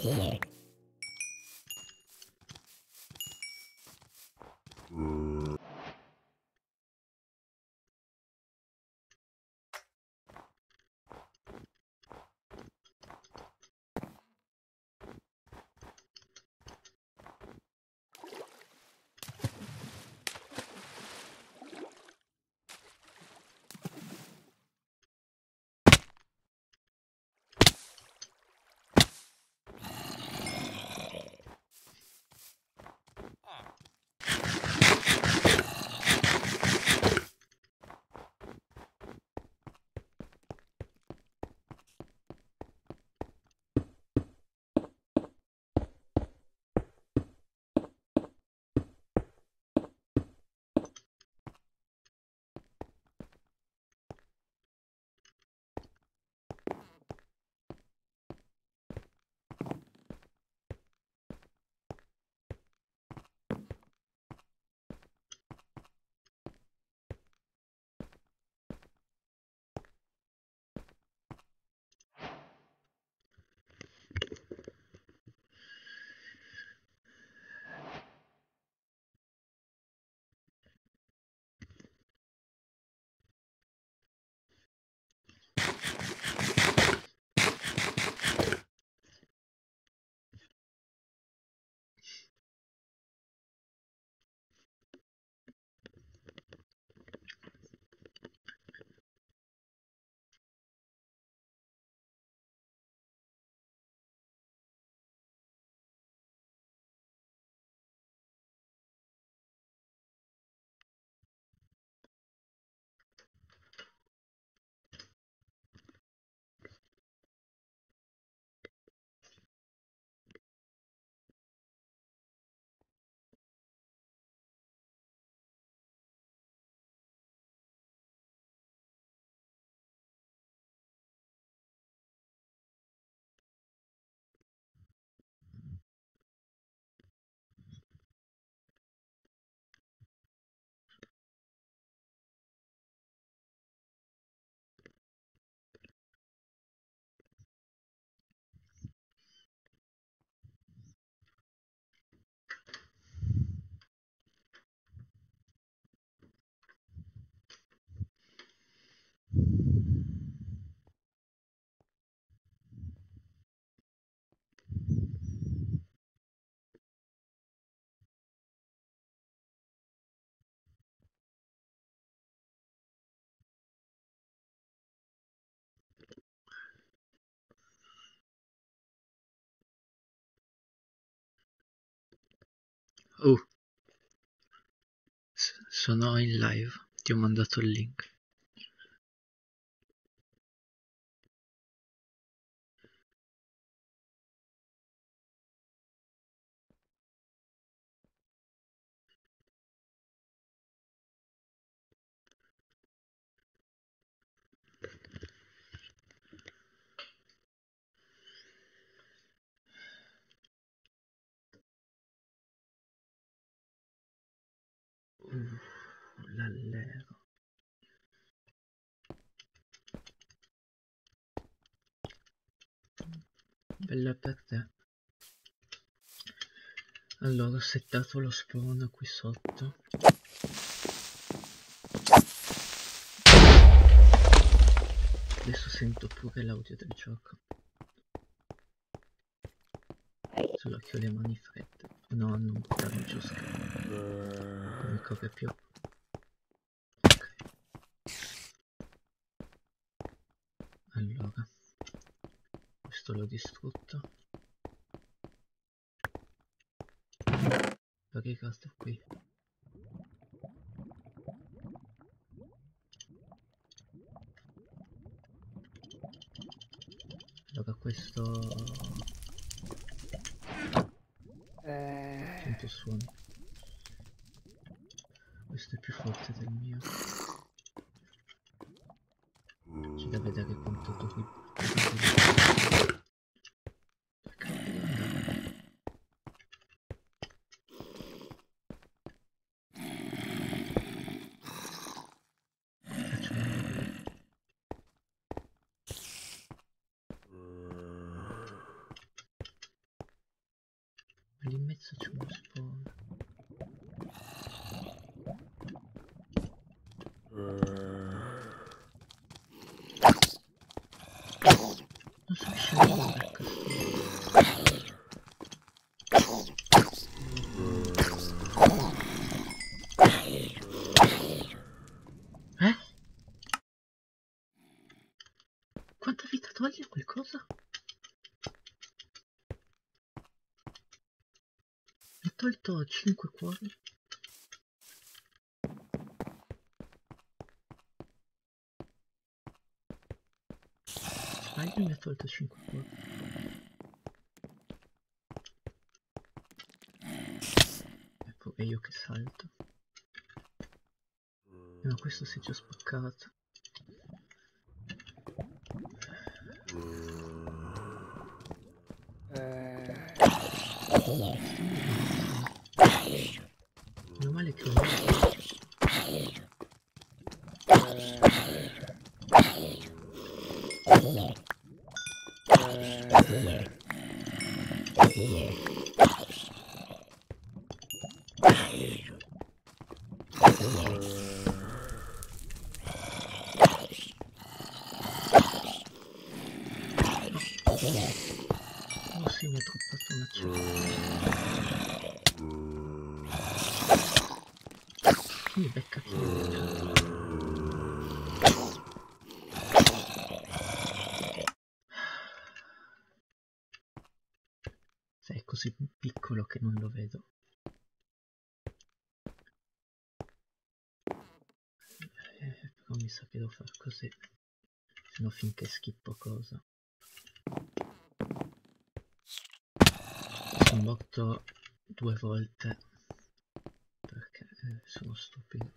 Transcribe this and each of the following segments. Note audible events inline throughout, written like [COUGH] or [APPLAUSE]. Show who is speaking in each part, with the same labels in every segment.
Speaker 1: here. Oh, sono in live, ti ho mandato il link. L'allero. Bella per te. Allora ho settato lo spawn qui sotto. Adesso sento pure l'audio del gioco. Solo che ho le mani fredde. No, non buttarmi giù. Non mi copre più. Ok. Allora. questo l'ho distrutto. Perché costa qui? Allora questo...
Speaker 2: Eh,
Speaker 1: Sento suoni. Questo è più forte del mio. C'è da vedere quanto duri. Perché devo andare? Faccio vedere. Lì in mezzo c'è uno spawn. Non so scendere dal castello. Eh? Quanta vita toglie qualcosa? Mi ha tolto 5 cuori. Sbaglio mi ha tolto 5 cuori. Ecco, e io che salto. No, questo si è già spaccato.
Speaker 2: eh,
Speaker 1: Meno male che ho un
Speaker 2: eh,
Speaker 1: Oh sì, mi è troppo una Quindi becca chi Se è così piccolo che non lo vedo. Eh, però mi sa che devo far così. Se no finché schippo cosa. Sono morto due volte perché eh, sono stupido.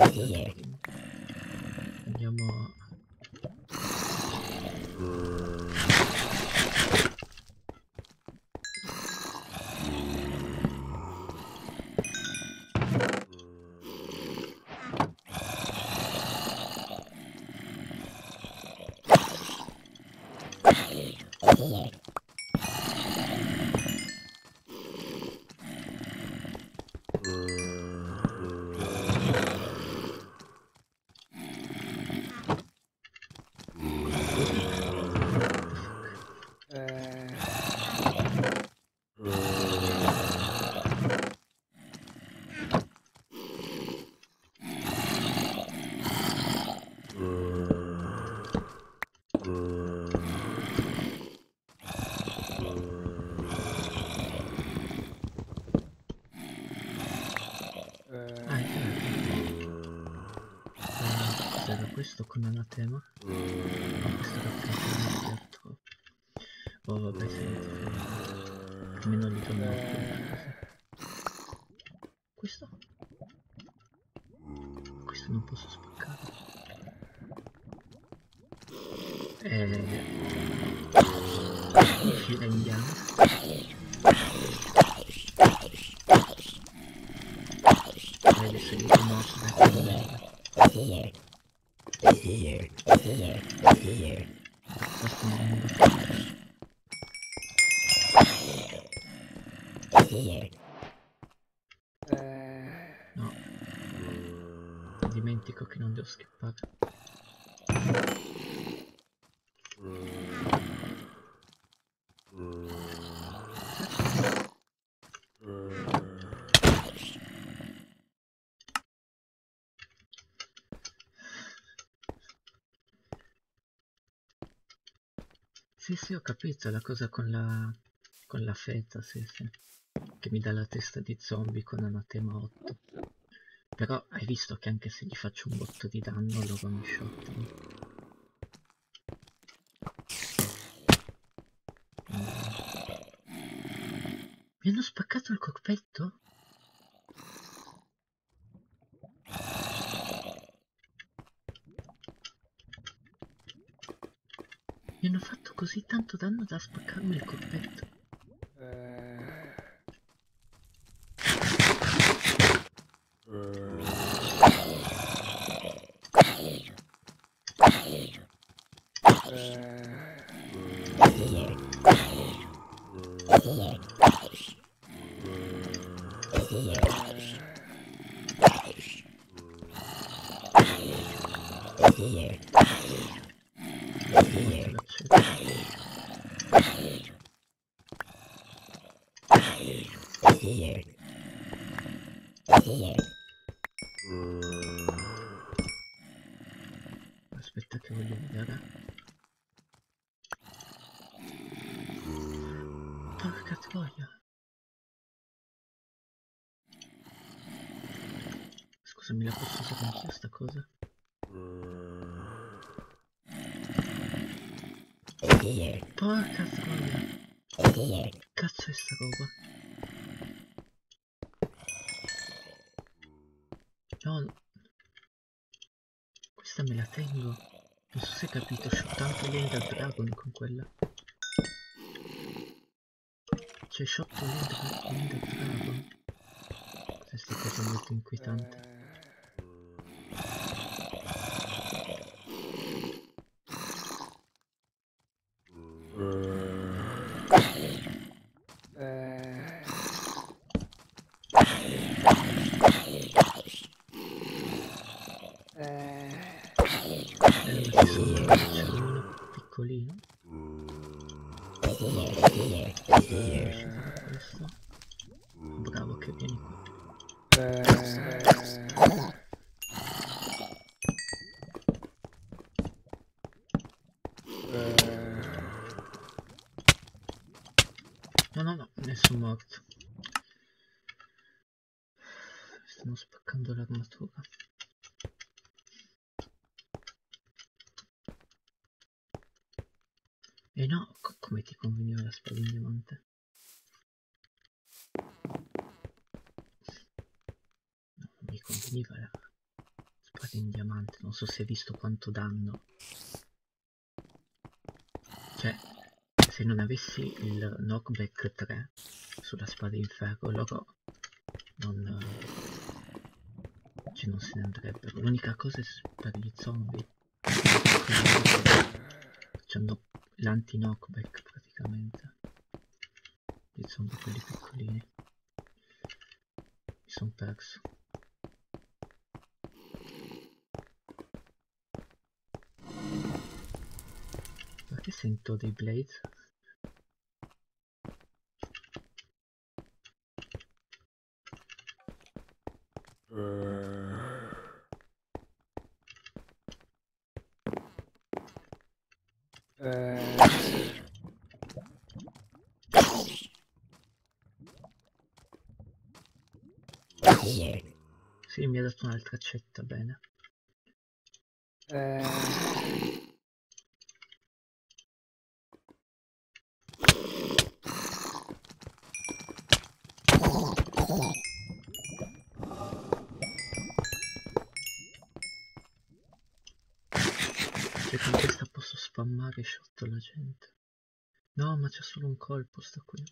Speaker 1: Aggiungo di nuovo. Morto. Questo? Questo non posso spaccare. Eh... Fila indiana. Adesso gli do morto. dai, Questo non è un
Speaker 2: eh,
Speaker 1: No. Dimentico che non devo skippare. Sì, ho capito la cosa con la... con la feta, sì, sì. Che mi dà la testa di zombie con anatema 8. Però hai visto che anche se gli faccio un botto di danno loro mi shottano. Mi hanno spaccato il corpetto? Mi hanno fatto così tanto danno da spaccarmi il corpetto. Capito, c'ho tanto l'Ender Dragon con quella. C'è shotto l'Ender l'Ender Dragon. Questa cosa è molto inquietante.
Speaker 2: eh, eh,
Speaker 1: Eh, ma ci sono c'è uno piccolino. Questo. Bravo che vieni qua.
Speaker 2: eh, eh,
Speaker 1: No, no, no, nessun morto. Stanno spaccando l'armatura. E no, co- come ti conveniva la spada in diamante? No, mi conveniva la spada in diamante, non so se hai visto quanto danno. Cioè, non avessi il knockback 3 sulla spada in ferro, loro non, cioè non se ne andrebbero. L'unica cosa è per gli zombie. C'hanno l'anti-knockback praticamente. Gli zombie quelli piccolini. Mi son perso. Perché sento dei blades?
Speaker 2: eh,
Speaker 1: Sì, accetta, bene.
Speaker 2: eh,
Speaker 1: Cioè con questa posso spammare shot la gente. No, ma c'è solo un colpo sta qui.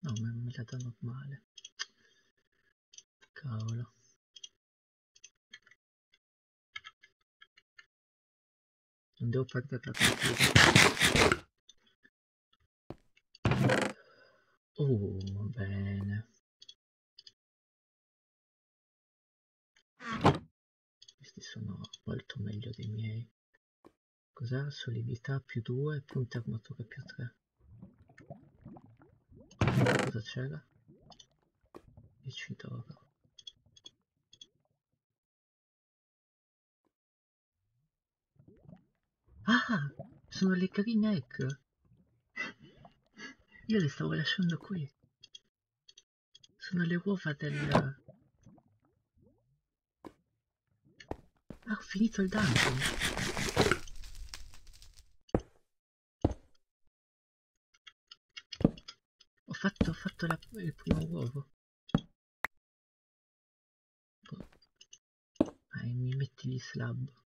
Speaker 1: No, ma me la dà normale. Cavolo. Partita. Uh, bene. Questi sono molto meglio dei miei. Cos'ha? Solidità più 2, punti armatura più 3. Cosa c'era? 10 d'oro. Ah, sono le green egg. Io le stavo lasciando qui. Sono le uova del... Ah, ho finito il dungeon. Ho fatto, ho fatto la- il primo uovo. Boh. Mi metti gli slab.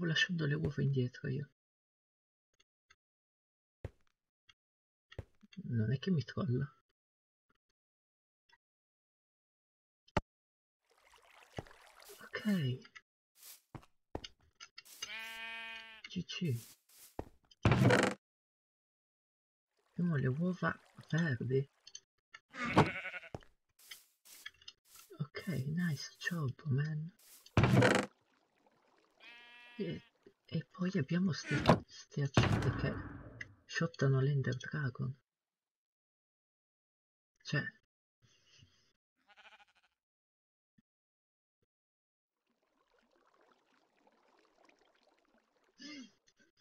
Speaker 1: Stavo lasciando le uova indietro io. Non è che mi trolla. Ok. GG. Abbiamo le uova verdi. Ok, nice job, man. E, poi abbiamo ste, ste accette che shottano l'Ender Dragon. Cioè...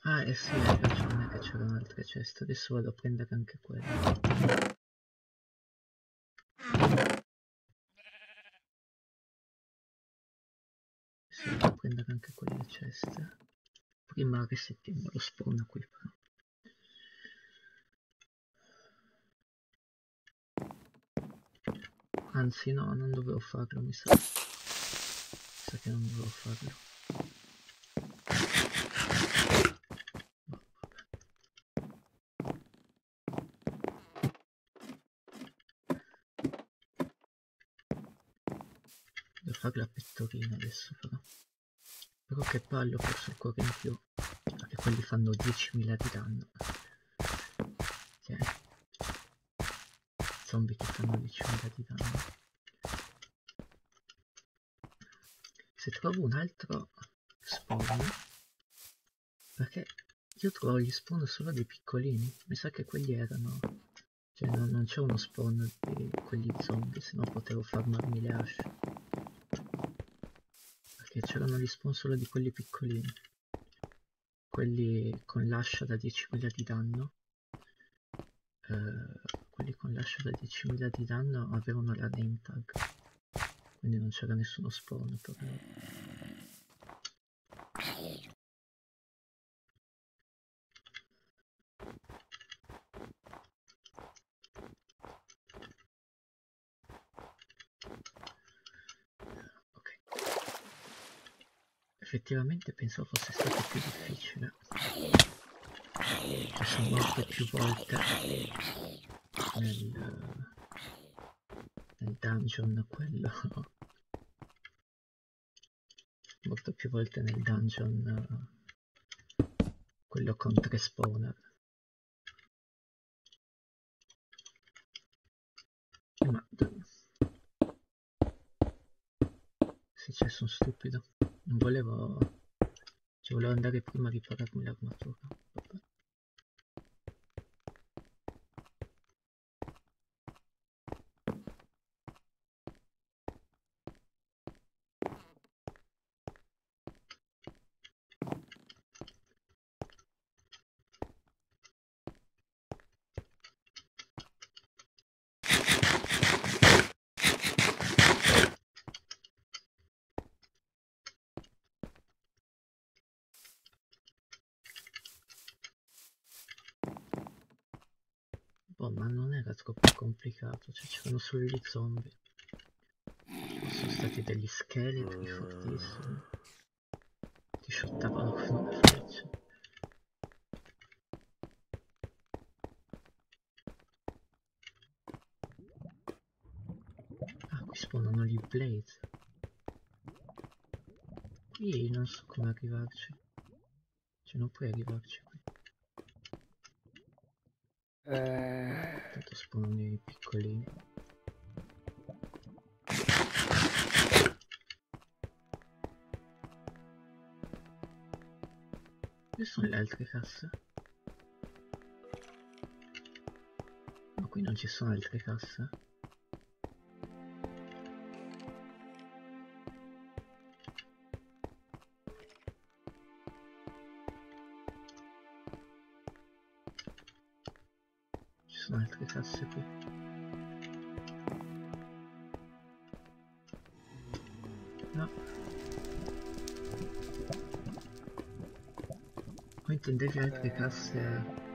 Speaker 1: Ah, eh sì, hai ragione che c'erano altre ceste, adesso vado a prendere anche quelle. Sì, vado a prendere ceste. Prima resettiamo lo spawn qui però. Anzi no, non dovevo farlo, mi sa. Mi sa che non dovevo farlo. Devo fare la pettorina adesso però. Però che pallo forse ancora in più. Perché quelli fanno 10.000 di danno. Tieni. Zombie che fanno 10.000 di danno. Se trovo un altro spawn. Perché io trovo gli spawn solo dei piccolini. Mi sa che quelli erano. Cioè non, non c'è uno spawn di quegli zombie, se no potevo farmarmi le asce. Perché c'erano gli spawn solo di quelli piccolini. Quelli con l'ascia da 10.000 di danno. Eh, quelli con l'ascia da 10.000 di danno avevano la name tag. Quindi non c'era nessuno spawn per loro. Ok. Effettivamente pensavo fosse stato più difficile. Sono morto più volte nel, nel dungeon quello. morto più volte nel dungeon quello con tre spawner. Ma sì, cioè sono stupido. Non volevo... Cioè volevo andare prima a ripararmi l'armatura. Vabbè. Boh, ma non era troppo complicato, cioè c'erano solo gli zombie. Sono stati degli scheletri fortissimi. Ti shottavano con una freccia. Ah, qui spawnano gli blaze. Qui non so come arrivarci. Cioè non puoi arrivarci qui.
Speaker 2: Eh,
Speaker 1: Le altre casse? Ma qui non ci sono altre casse? O intendevi altre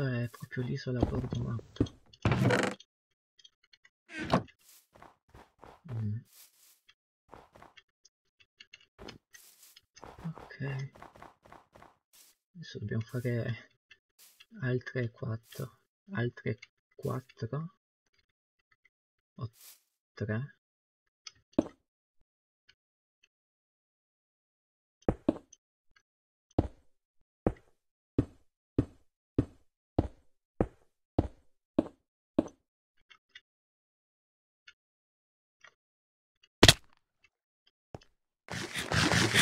Speaker 1: Questa è proprio l'isola bordo mappa. Mm. Ok. Adesso dobbiamo fare altre 4. Altre 4. O 3.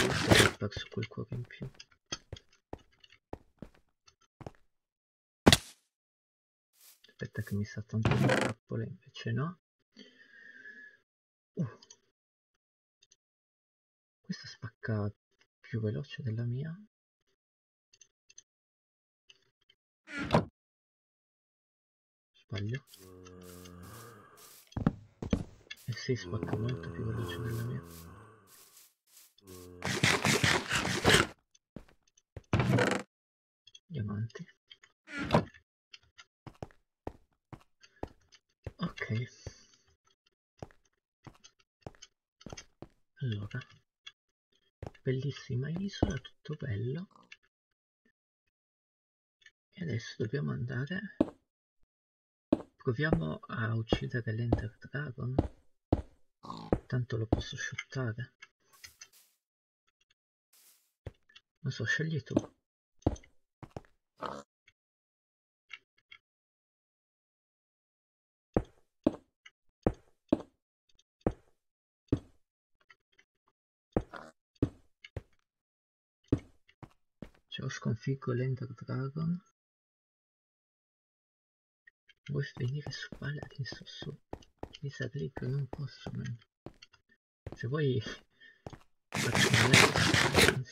Speaker 1: Ho perso quel cuore in più. Aspetta che mi sa tanto di trappole, invece no. Uh. Questa spacca più veloce della mia. Sbaglio. Eh sì, spacca molto più veloce della mia. Diamanti. Allora. Bellissima isola, tutto bello. E adesso dobbiamo andare... Proviamo a uccidere l'Ender Dragon. Tanto lo posso shottare. Non so, scegli tu. piccolo Ender Dragon. Vuoi venire su Paladin su su. Mi non posso man. se vuoi faccio una live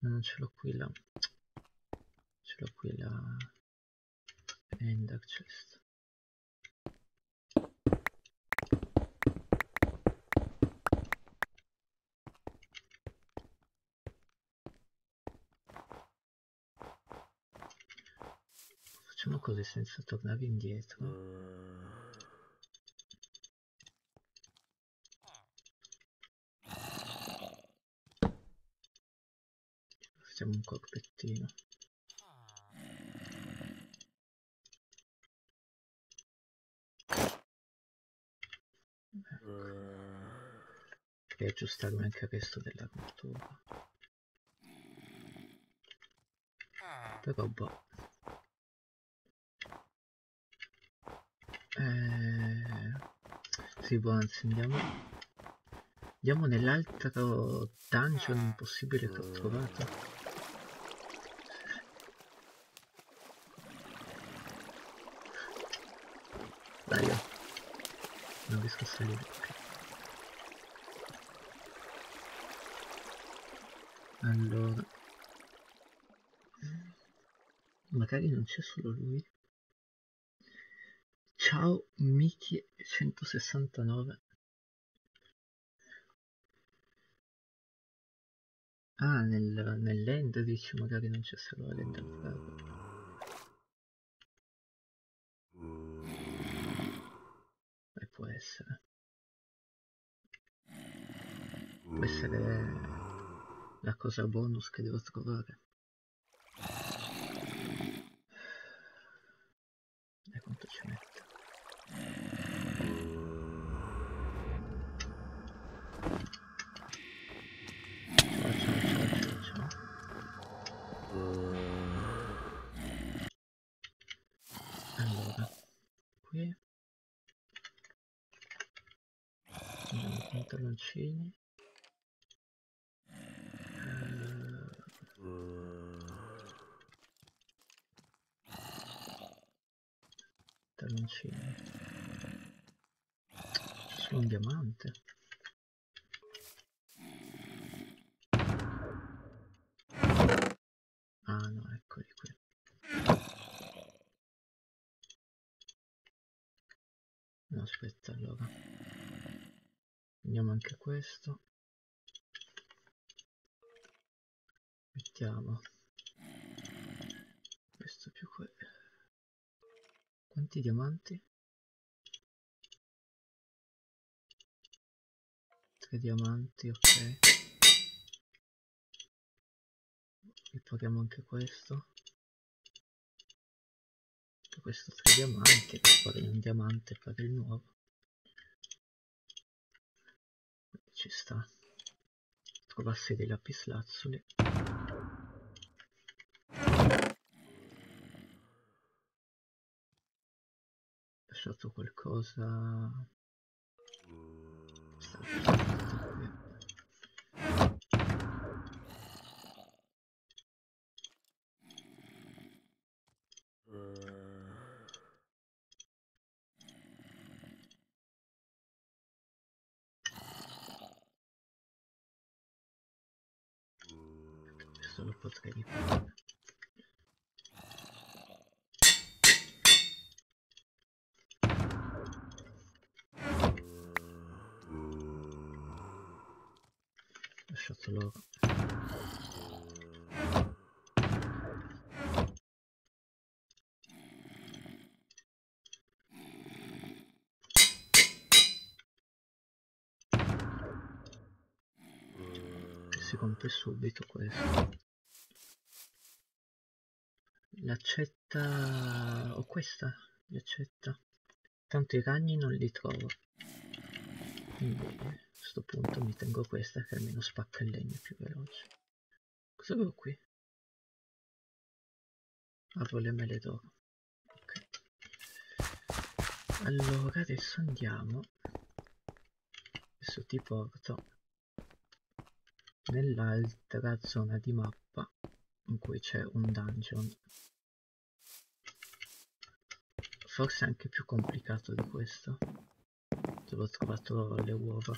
Speaker 1: non ce l'ho qui la ce l'ho qui la ender chest Così senza tornare indietro. Facciamo un corpettino. E aggiustarmi anche il resto dell'armatura. Però boh. Boh, anzi andiamo, andiamo nell'altro dungeon impossibile che ho trovato. Dai, io. non riesco a salire. Allora, magari non c'è solo lui. Ciao Miki 169. Ah, nel, nell'end dici magari non c'è solo l'end E può essere. Può essere la cosa bonus che devo trovare. E quanto ci mette? I pantaloncini. Pantaloncini. C'è solo un diamante. Ah no, eccoli qui. No, aspetta, allora. Prendiamo anche questo. Mettiamo questo più quello. Quanti diamanti? Tre diamanti, ok. Ripariamo anche questo. Questo tre diamanti, ripari un diamante per il nuovo. Ci sta. Trovassi dei lapislazzuli. lasciato qualcosa Stavo facendo qui. questo lo potrei riparare lasciato loro che si compie subito questo. L'accetta o questa l'accetta. Tanto i ragni non li trovo. Quindi a questo punto mi tengo questa che almeno spacca il legno più veloce. Cosa avevo qui? avevo le mele d'oro. Ok. Allora adesso andiamo. Adesso ti porto nell'altra zona di mappa in cui c'è un dungeon. Forse anche più complicato di questo. Dove ho trovato le uova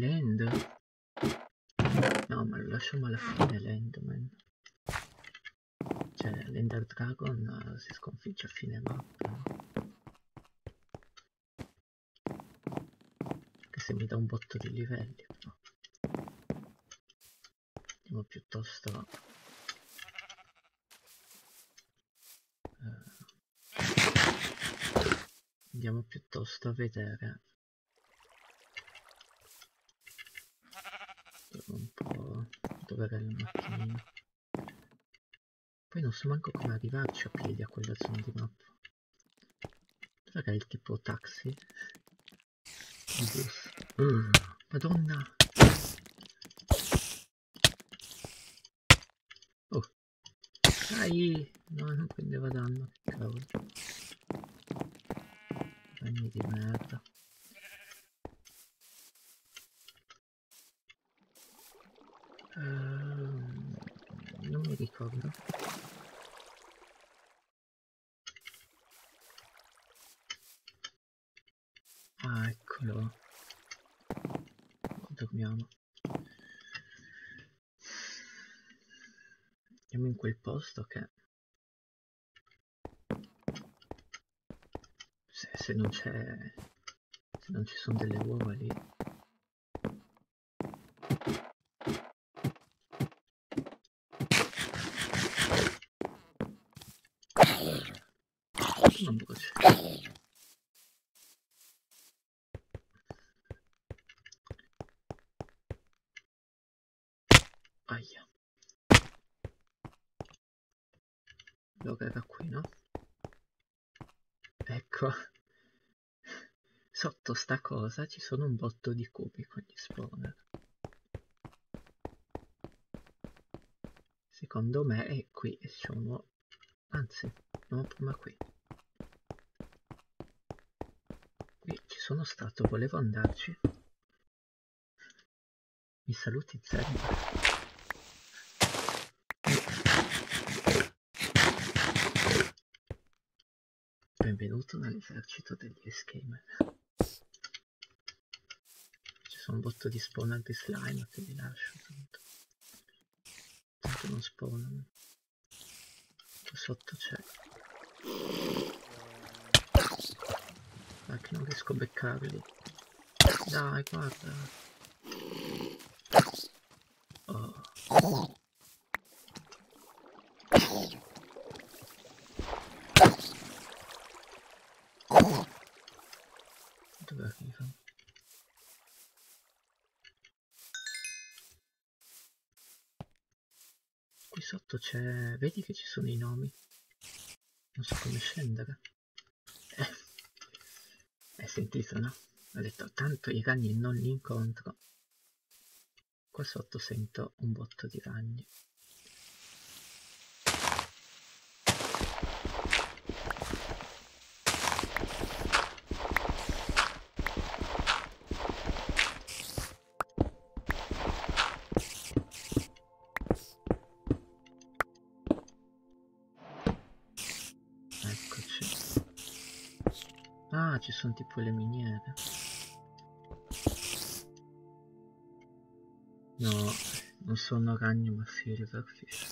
Speaker 1: l'end? No, ma lo lasciamo alla fine l'endman. Cioè, l'Ender Dragon uh, si sconfigge a fine mappa? Che se mi dà un botto di livelli, però. Andiamo piuttosto... Uh, andiamo piuttosto a vedere era la macchinina poi non so manco come arrivarci a piedi a quella zona di mappa. Dov'era il tipo taxi? bus. Uh, madonna! Oh. Dai! No non prendeva danno che cavolo. Bagni di merda. Uh, ricordo. Ah, eccolo. Dormiamo. Andiamo in quel posto che... Se, se non c'è... Se non ci sono delle uova lì... Non brucia. Aia. Allora era qui, no? Ecco. Sotto sta cosa ci sono un botto di cubi con gli spawner. Secondo me è qui c'è uno... Anzi, no, prima qui. Qui ci sono stato, volevo andarci. Mi saluti Zelda. Benvenuto nell'esercito degli schemer. Sono un botto di spawner di slime che vi lascio tanto. Tanto non spawnano. Qua sotto c'è. Ah che non riesco a beccarli. Dai, guarda. Oh. Dove arriva? Qui sotto c'è... Vedi che ci sono i nomi? Non so come scendere. Eh. Hai sentito, no? Ho detto, tanto i ragni non li incontro. Qua sotto sento un botto di ragni. Ci sono tipo le miniere. No, non sono ragni ma silverfish.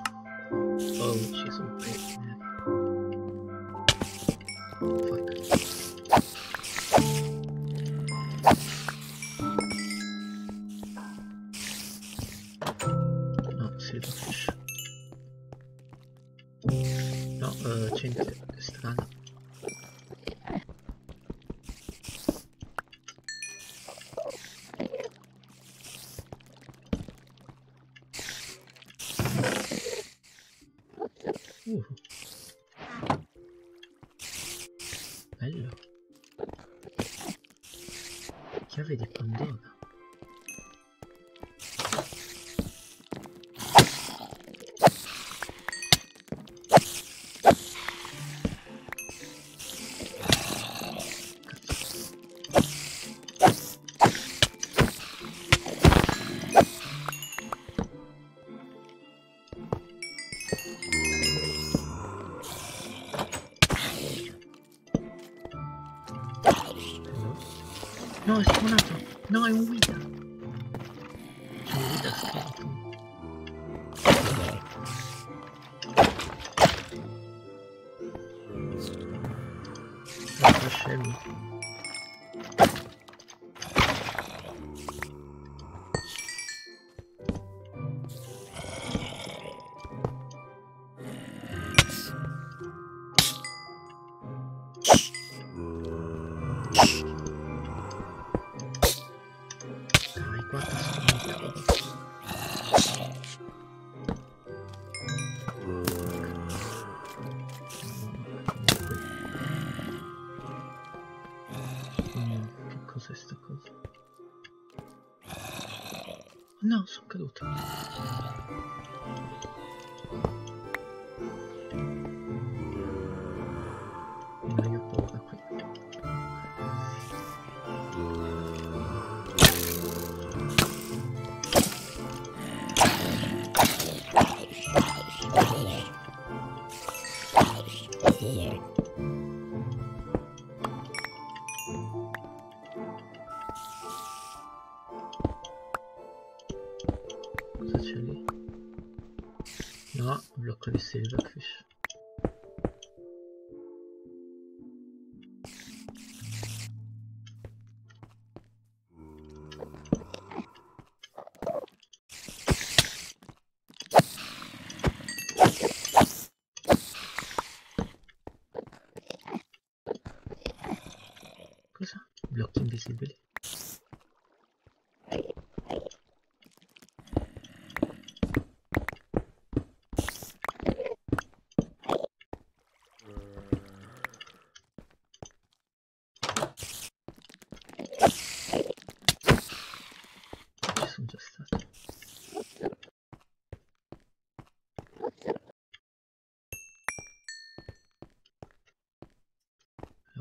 Speaker 1: Oh, she's a bit. 我听不。crescer, já fiz. Bloco invisível.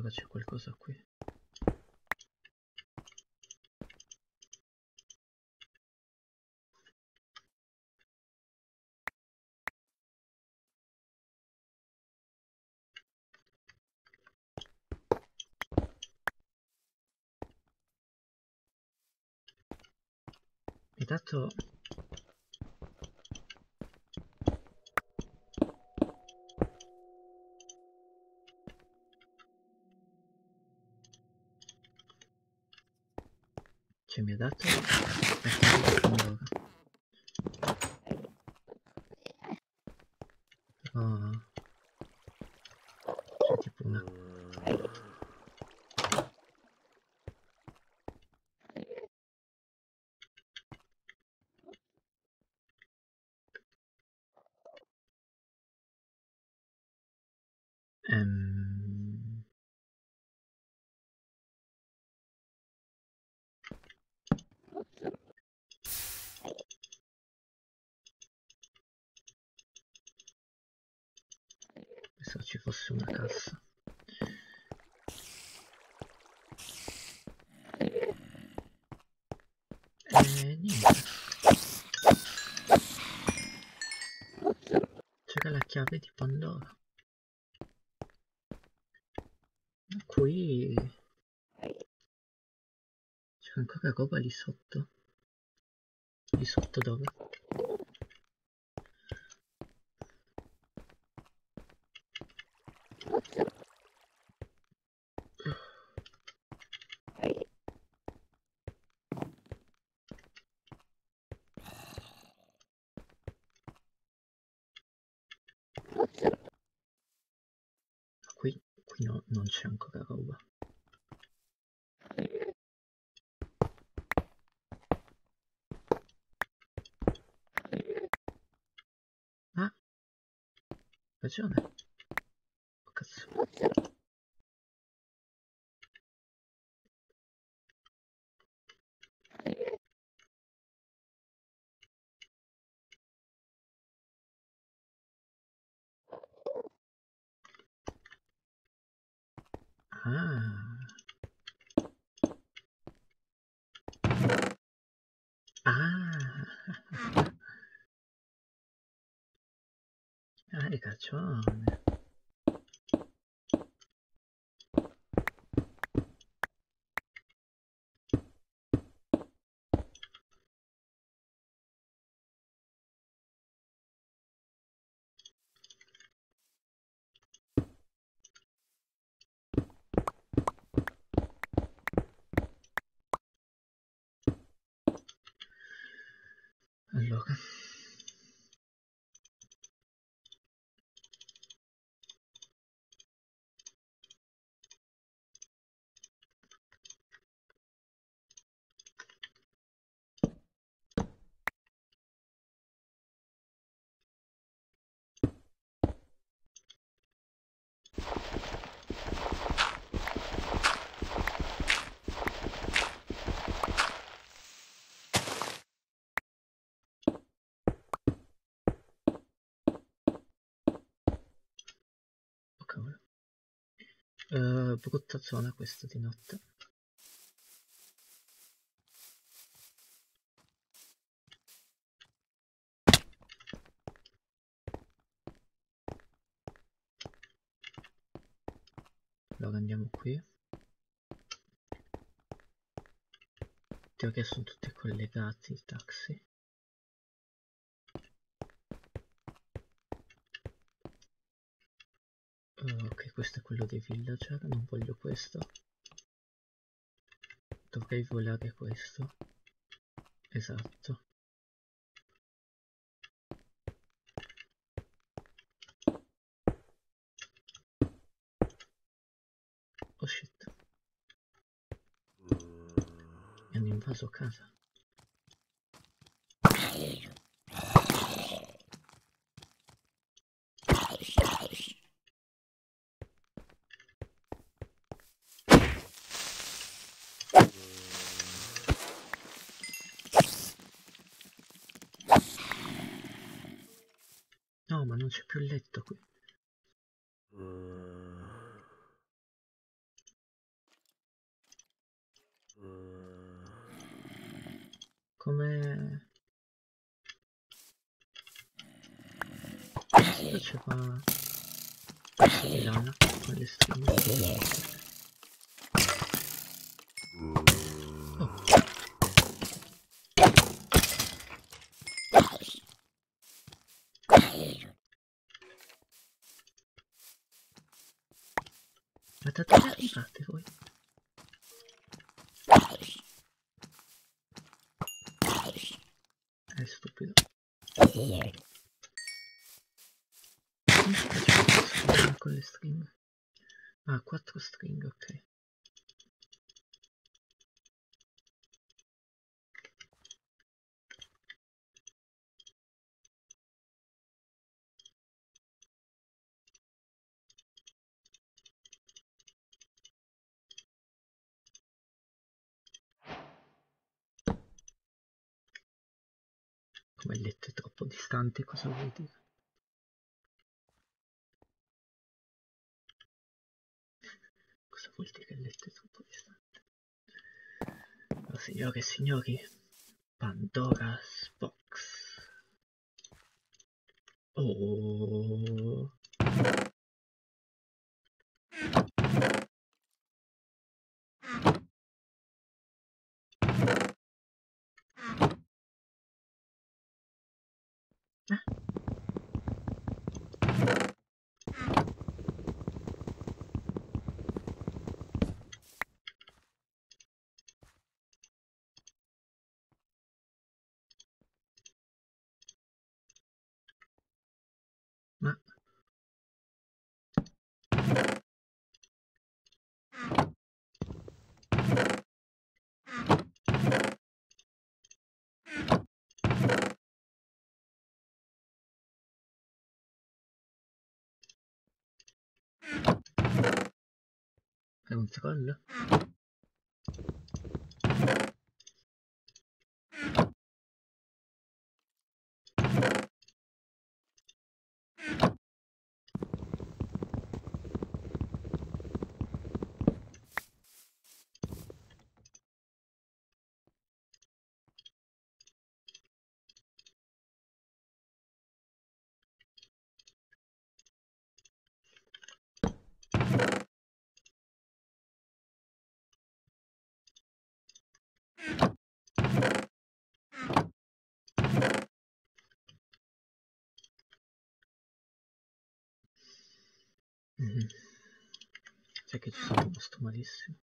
Speaker 1: dove c'è qualcosa qui. Intanto la chiave di Pandora però c'è tipo una Ehm, Pensavo ci fosse una cassa. E niente. C'era la chiave di Pandora. Qui c'è ancora roba lì sotto. Lì sotto dove? Qui, qui no, non c'è ancora roba. Ah, ragione. Oh, cazzo. Ah. Ah. Hai ragione. Allora. Oh, cavolo. Eh, brutta zona questa di notte. Allora andiamo qui. Teoria sono tutti collegati i taxi. Ok, questo è quello dei villager, non voglio questo. Dovrei volare questo. Esatto. Oh shit. Mi hanno invaso casa. No, ma non c'è più il letto qui. Come... Faceva... Pezzo di lana con le stringhe. Oh. Da dove arrivate voi? È stupido. Con le stringhe? Ah, quattro stringhe, ok. Come il letto è troppo distante, cosa vuol dire? Cosa vuol dire che il letto è troppo distante? Allora, signore e signori, Pandora's Box. Oh. Ah. Un troll? Mhm. Sai che ci sono rimasto malissimo. So che non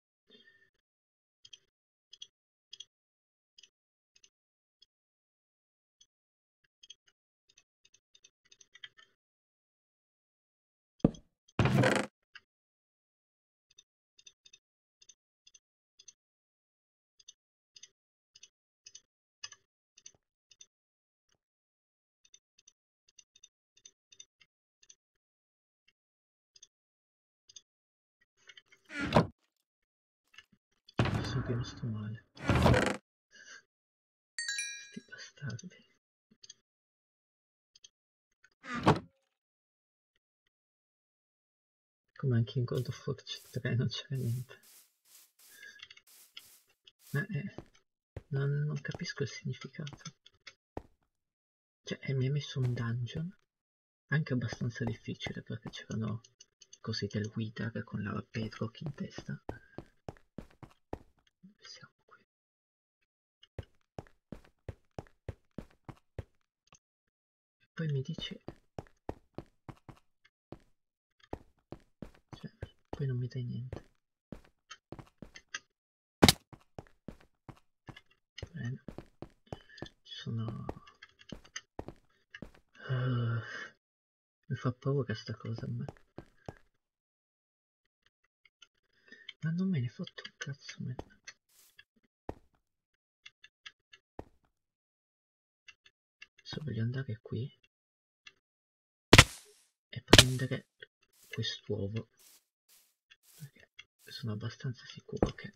Speaker 1: sto male. Sti bastardi. Come anche in God of War 3 non c'era niente. Ma eh, non, non capisco il significato. Cioè, eh, mi ha messo un dungeon anche abbastanza difficile perché c'erano così del Wither con la Bedrock in testa. Dove siamo qui? E poi mi dice... Cioè, poi non mi dai niente. Bene. Ci sono... Uh, mi fa paura sta cosa a me. Ma non me ne fotto un cazzo me. Voglio andare qui prendere quest'uovo. Perché sono abbastanza sicuro che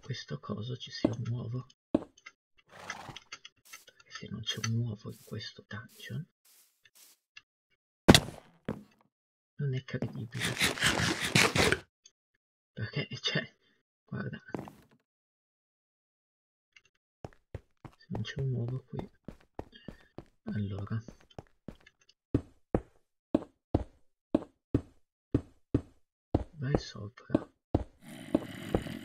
Speaker 1: questo coso ci sia un uovo. Perché se non c'è un uovo in questo dungeon non è credibile. Perché c'è guarda. Se non c'è un uovo qui allora vai sopra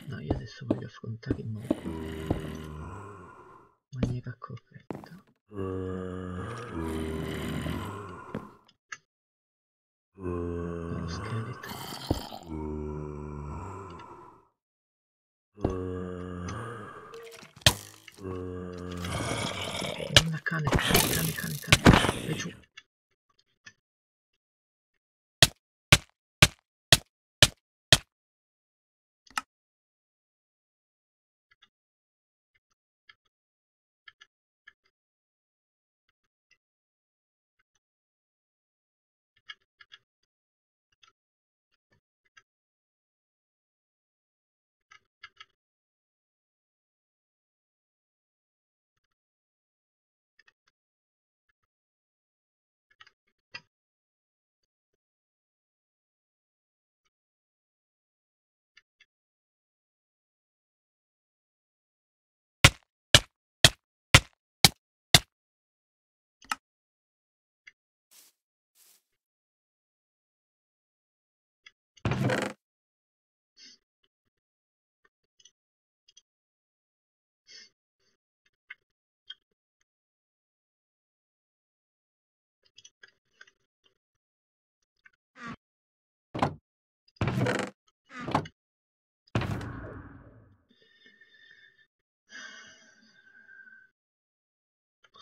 Speaker 1: no io adesso voglio affrontare il modo in maniera corretta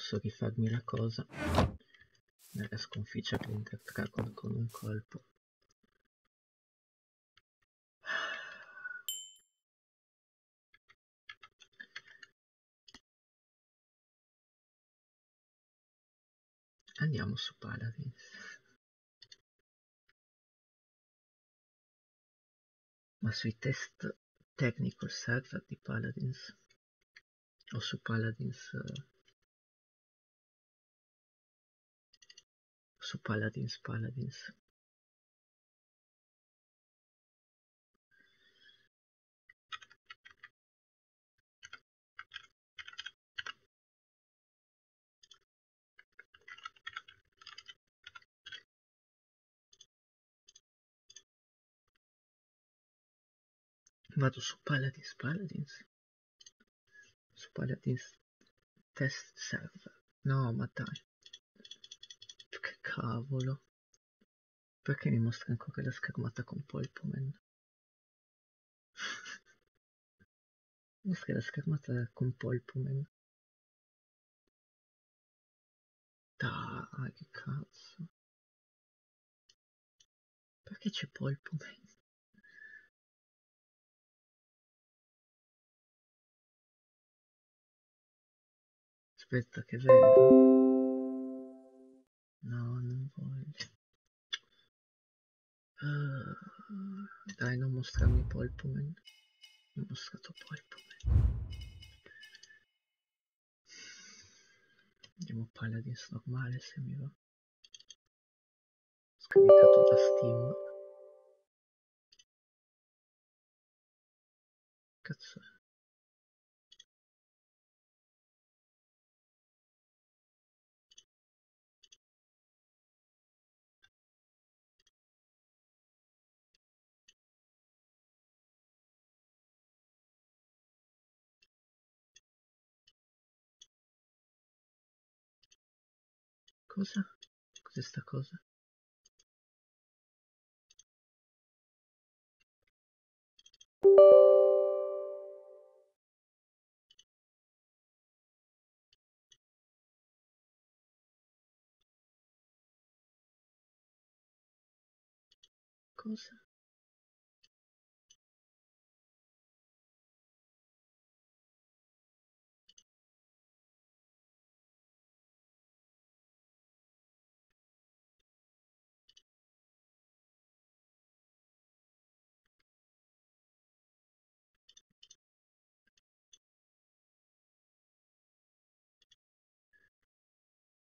Speaker 1: Posso rifarmi la cosa nella sconfiggere l'Inter Dragon con un colpo. Andiamo su Paladins. Ma sui test technical server di Paladins o su Paladins su Paladins Paladins vado su Paladins Paladins su Paladins test server no ma dai che cavolo. Perché mi mostra ancora la schermata con Polpoman [LAUGHS] mostra la schermata con Polpoman dai che cazzo. Perché c'è Polpoman Aspetta che vedo. No, non voglio. Uh, dai, non mostrarmi Polpoman. Mi ho mostrato Polpoman. Andiamo Paladins normale se mi va. Scaricato da Steam. Cazzo è? Cosa? Cos'è sta cosa? Cosa?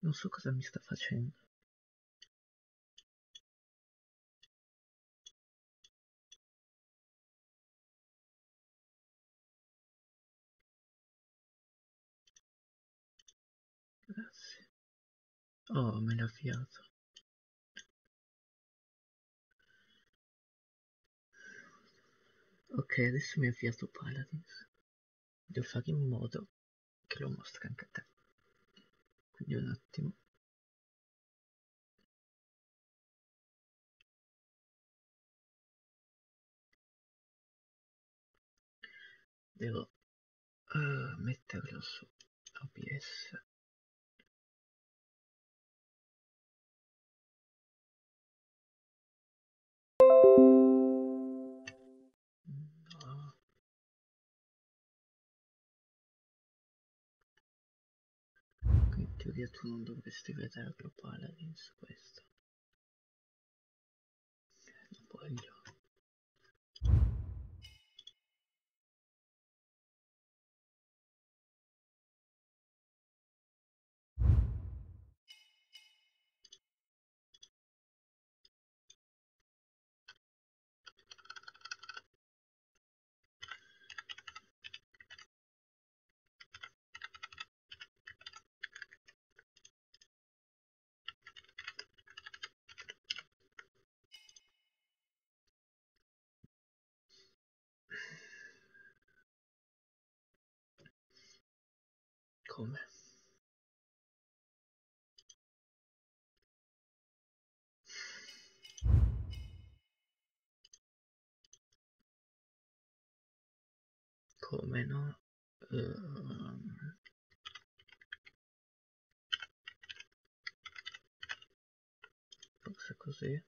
Speaker 1: Non so cosa mi sta facendo. Grazie. Oh, me l'ha avviato. Ok, adesso mi ha avviato Paladins. Devo fare in modo che lo mostri anche a te quindi un attimo. Devo uh, metterlo su OBS teoria tu non dovresti proprio Paladins questo. Non voglio. Come no? Ehm, forse così.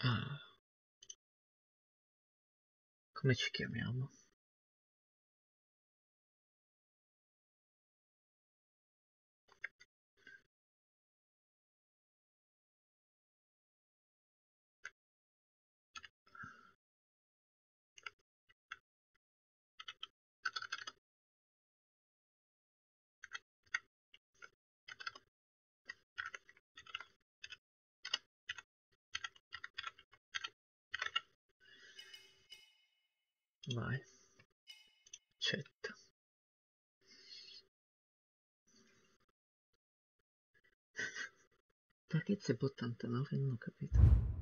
Speaker 1: Ah. Come ci chiamiamo? Vai. Accetta. Perché Zeb 89? Non ho capito.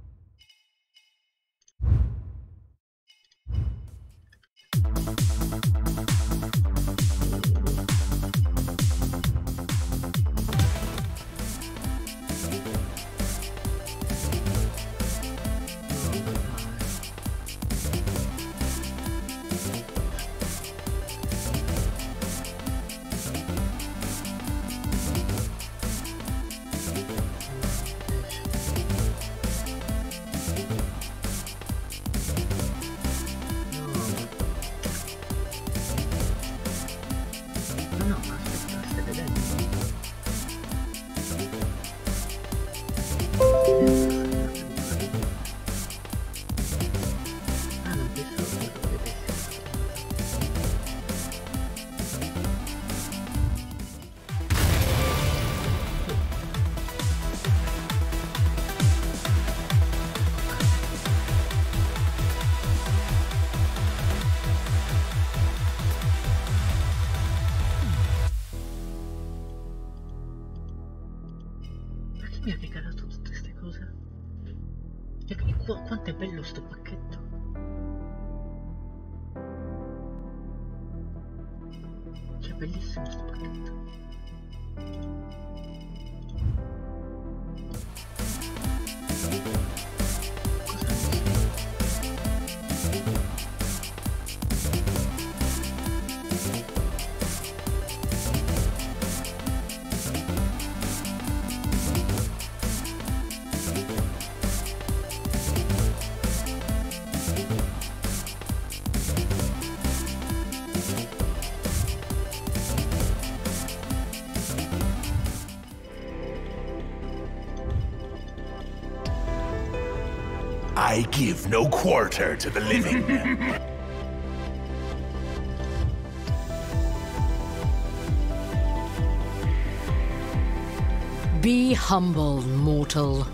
Speaker 1: No
Speaker 3: quarter to the living. [LAUGHS]
Speaker 4: Be humble, mortal.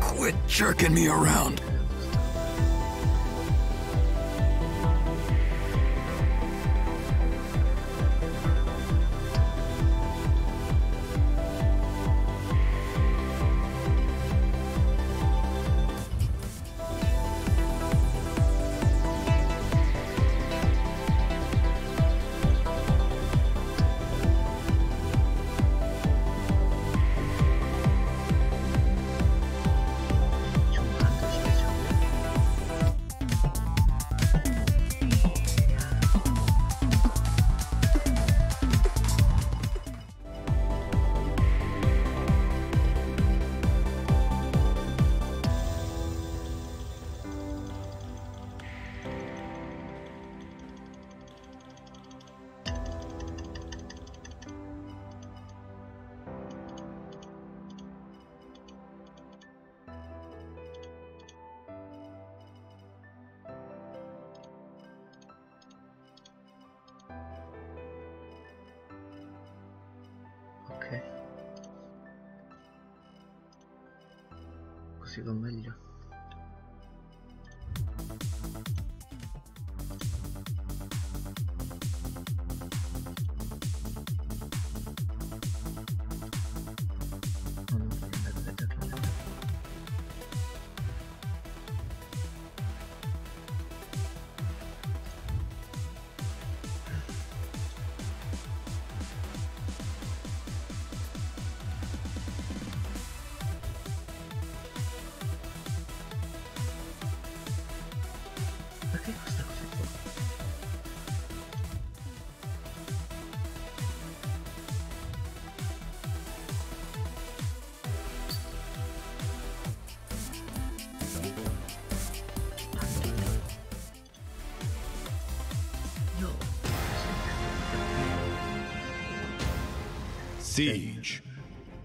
Speaker 5: Quit jerking me around.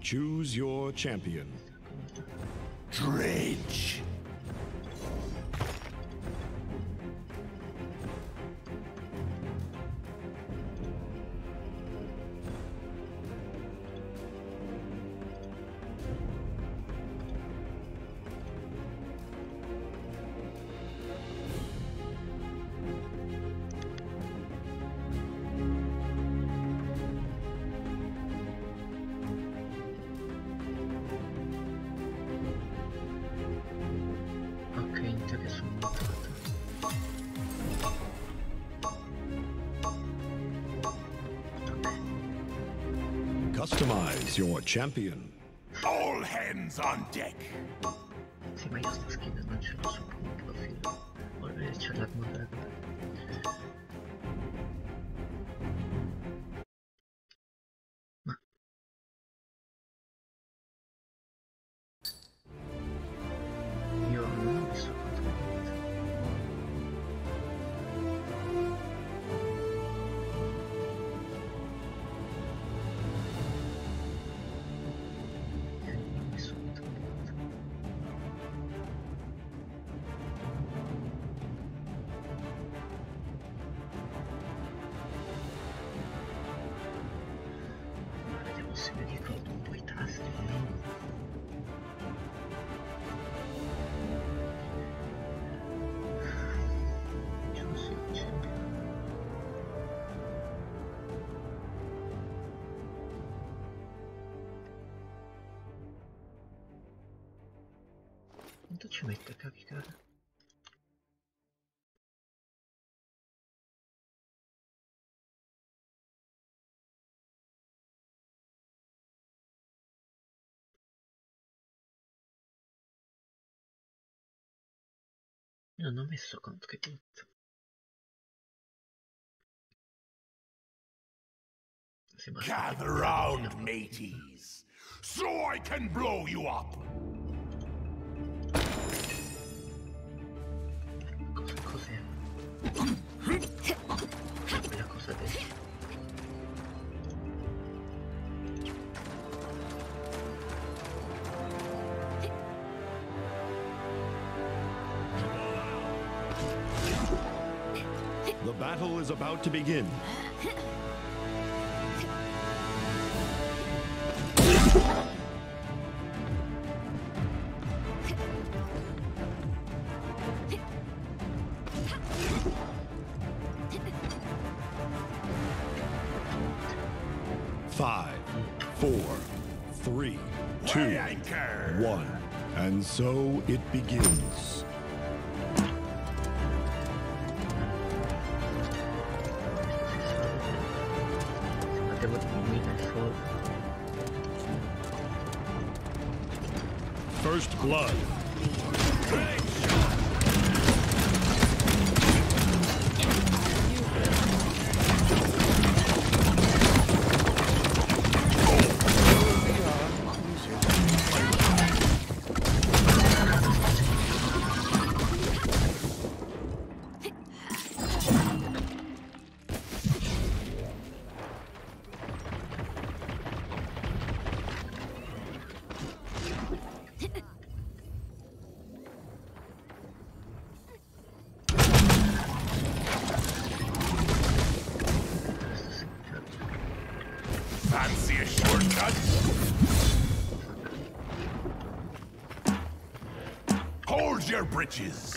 Speaker 6: Choose your champion. Customize your champion.
Speaker 1: All hands on deck.
Speaker 3: you make the cookie cutter? Io non ho messo tutto.
Speaker 1: Gather round, mateys, so I can blow you up.
Speaker 6: The battle is about to begin. blood.
Speaker 1: riches.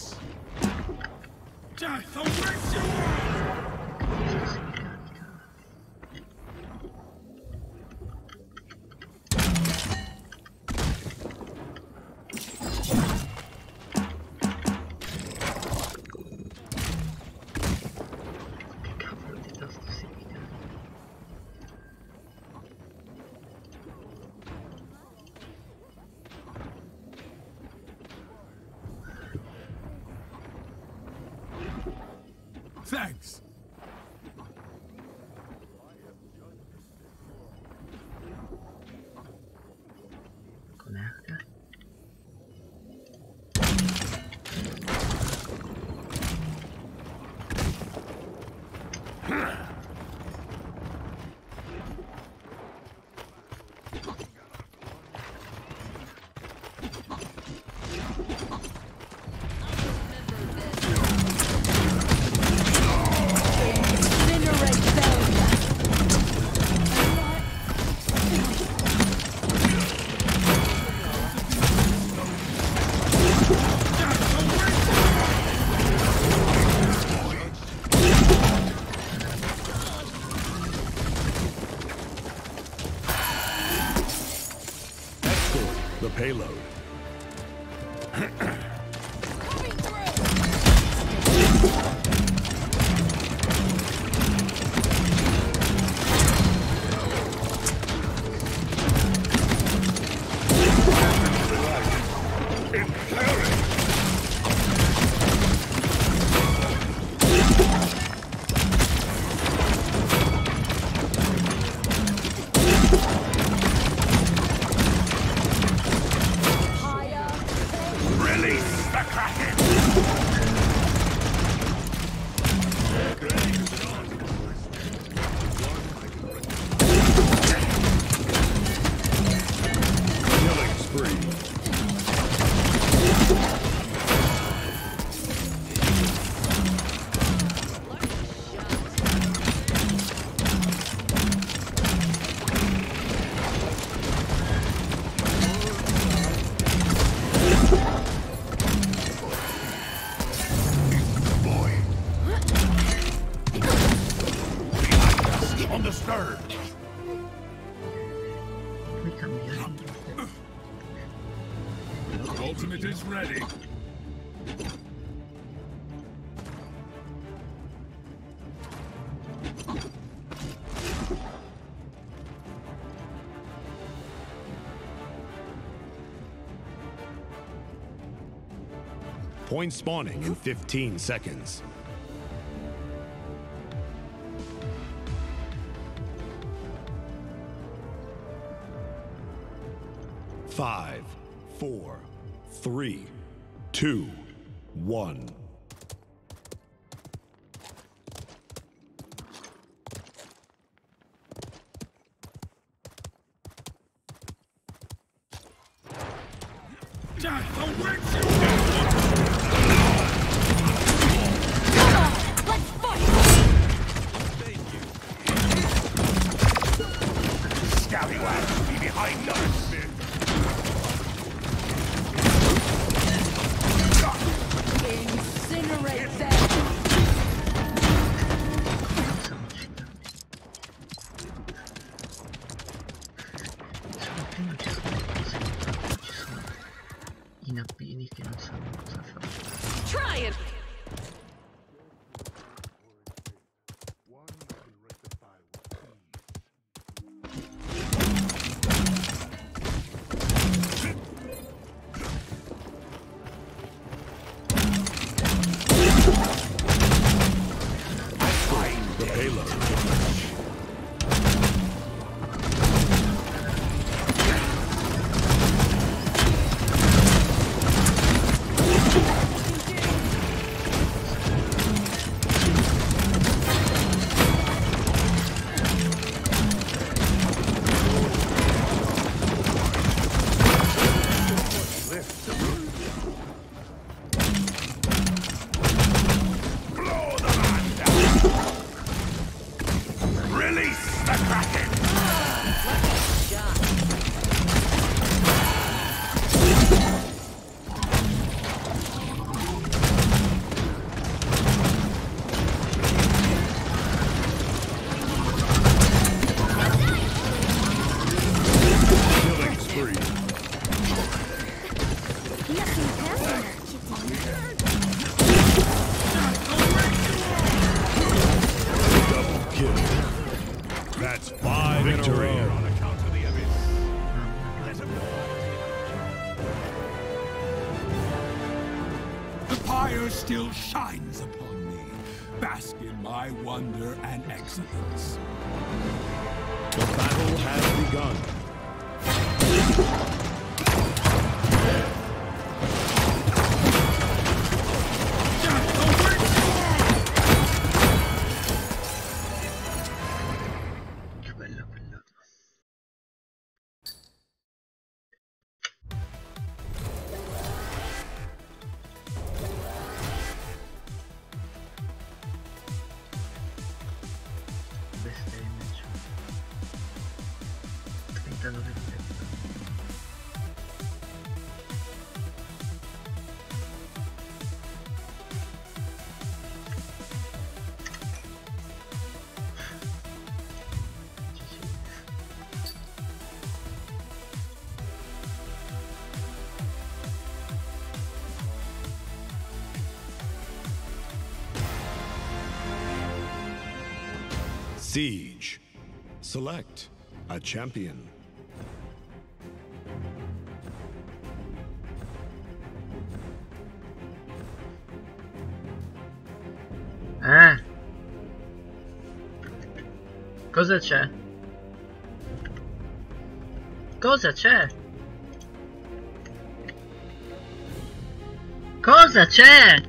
Speaker 6: coin spawning in 15 seconds. Five, four, three, two, one.
Speaker 1: Death awaits you!
Speaker 3: Still shines upon me. Bask in my wonder and excellence.
Speaker 6: The battle has begun. Siege. Select a champion.
Speaker 1: Eh. Cosa c'è? Cosa c'è? Cosa c'è?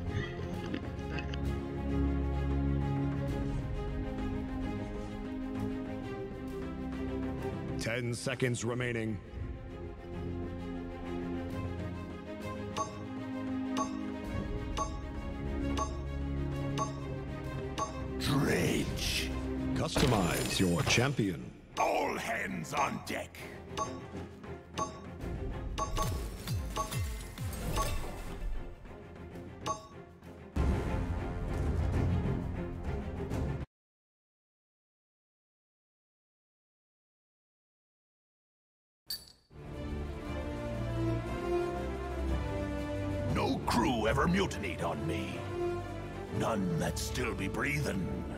Speaker 6: Seconds remaining.
Speaker 3: Dredge.
Speaker 6: Customize your champion.
Speaker 3: All hands on deck. Be breathing.